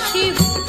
achieve